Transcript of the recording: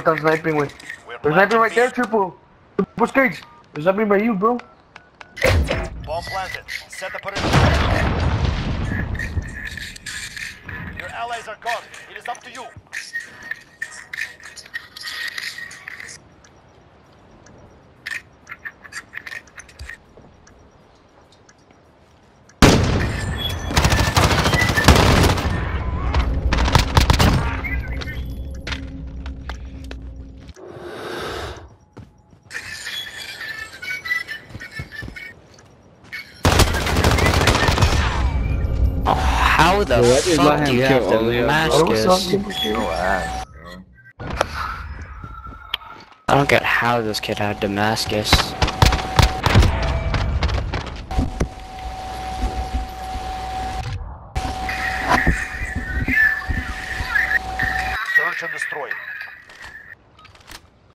están sniping, güey. We're They're sniping right there, triple. Triple skates. They're sniping by you, bro. Bomb planted. Set the perimeter. Your allies are gone. It is up to you. How the Yo, fuck do you have? I don't get how this kid had Damascus. Search and destroy.